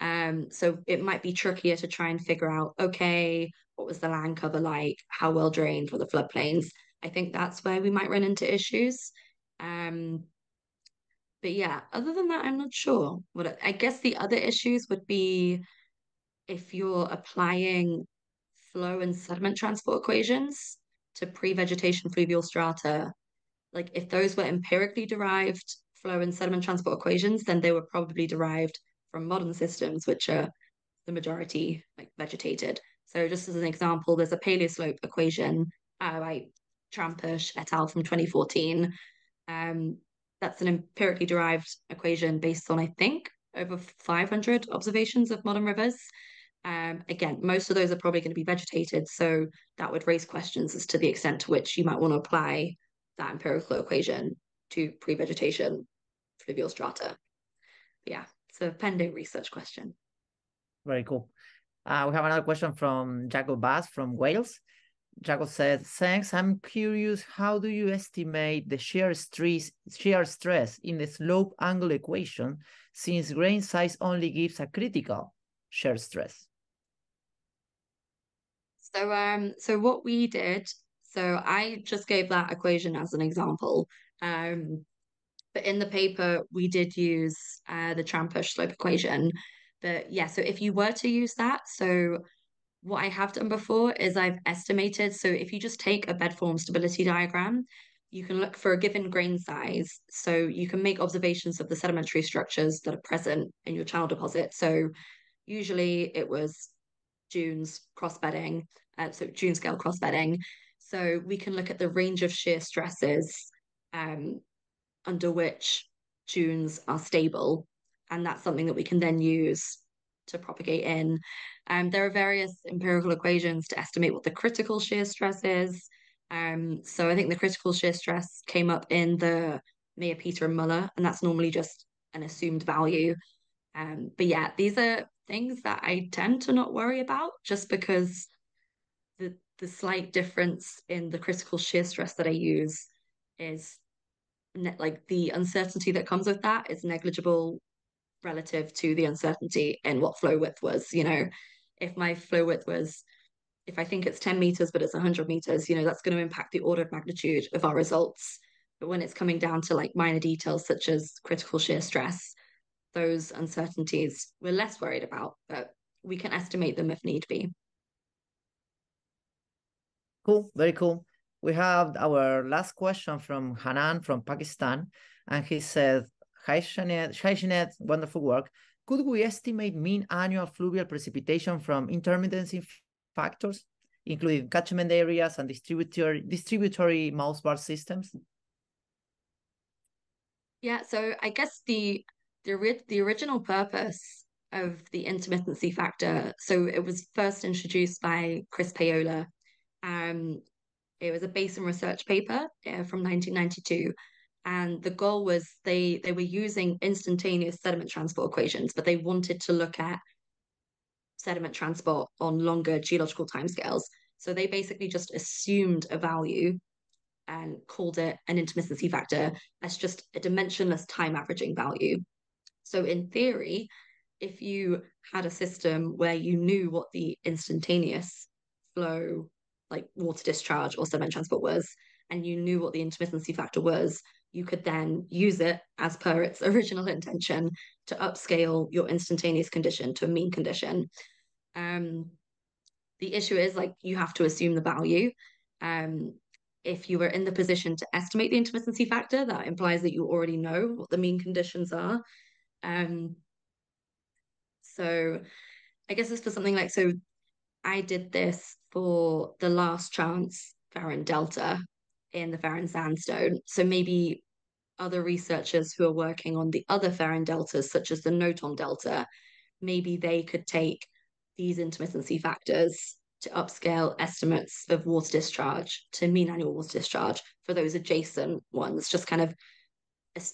Um, so it might be trickier to try and figure out, okay, what was the land cover like? How well drained were the floodplains? I think that's where we might run into issues. Um, but yeah, other than that, I'm not sure. What I guess the other issues would be if you're applying flow and sediment transport equations to pre-vegetation fluvial strata, like if those were empirically derived flow and sediment transport equations, then they were probably derived from modern systems, which are the majority like vegetated. So just as an example, there's a paleoslope equation uh, by Trampush et al. from 2014. Um, that's an empirically derived equation based on, I think, over 500 observations of modern rivers. Um, again, most of those are probably going to be vegetated, so that would raise questions as to the extent to which you might want to apply that empirical equation to pre-vegetation fluvial strata. But yeah, it's a pending research question. Very cool. Uh, we have another question from Jacob Bass from Wales. Jacob said, thanks. I'm curious, how do you estimate the shear stress, shear stress in the slope angle equation since grain size only gives a critical shear stress? So, um, so what we did, so I just gave that equation as an example. Um, but in the paper, we did use uh, the Trampush slope equation. But yeah, so if you were to use that, so what I have done before is I've estimated. So if you just take a bed form stability diagram, you can look for a given grain size. So you can make observations of the sedimentary structures that are present in your channel deposit. So usually it was dunes cross bedding, uh, so dune scale cross bedding. So we can look at the range of shear stresses um, under which dunes are stable. And that's something that we can then use to propagate in. Um, there are various empirical equations to estimate what the critical shear stress is. Um, so I think the critical shear stress came up in the Meyer, Peter, and Muller, and that's normally just an assumed value. Um, but yeah, these are things that I tend to not worry about just because the slight difference in the critical shear stress that I use is ne- like the uncertainty that comes with that is negligible relative to the uncertainty in what flow width was. You know, if my flow width was, if I think it's 10 meters, but it's 100 meters, you know, that's going to impact the order of magnitude of our results. But when it's coming down to like minor details such as critical shear stress, those uncertainties we're less worried about, but we can estimate them if need be. Cool, very cool. We have our last question from Hanan from Pakistan, and he said, Hi, Sinead. Hi, Sinead. Wonderful work. Could we estimate mean annual fluvial precipitation from intermittency factors, including catchment areas and distributary, distributary mouth bar systems? Yeah, so I guess the the, the original purpose of the intermittency factor, so it was first introduced by Chris Paola. Um, it was a basin research paper uh, from 1992 and the goal was they they were using instantaneous sediment transport equations but they wanted to look at sediment transport on longer geological timescales. So they basically just assumed a value and called it an intermittency factor as just a dimensionless time averaging value. So in theory if you had a system where you knew what the instantaneous flow like water discharge or sediment transport was and you knew what the intermittency factor was you could then use it as per its [LAUGHS] original intention to upscale your instantaneous condition to a mean condition. Um, the issue is like you have to assume the value. Um, if you were in the position to estimate the intermittency factor, that implies that you already know what the mean conditions are. Um, so I guess it's for something like so I did this for the last chance Ferron Delta in the Ferron Sandstone. So maybe other researchers who are working on the other Ferron deltas, such as the Notom delta, maybe they could take these intermittency factors to upscale estimates of water discharge to mean annual water discharge for those adjacent ones, just kind of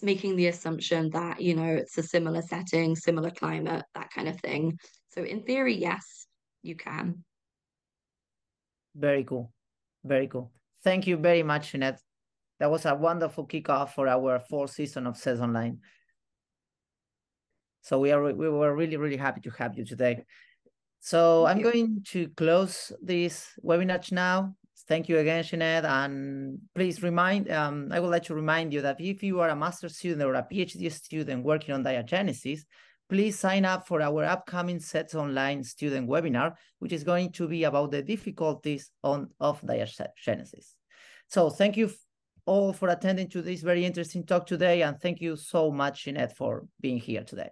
making the assumption that, you know, it's a similar setting, similar climate, that kind of thing. So in theory, yes, you can. Very cool. Very cool. Thank you very much, Sinead. That was a wonderful kickoff for our fourth season of Seds Online. So we are we were really really happy to have you today. So Thank I'm you. going to close this webinar now. Thank you again, Sinead. And please remind, um, I would like to remind you that if you are a master student or a PhD student working on diagenesis, please sign up for our upcoming Seds Online student webinar, which is going to be about the difficulties on of diagenesis. So thank you all for attending to this very interesting talk today. And thank you so much, Sinead, for being here today.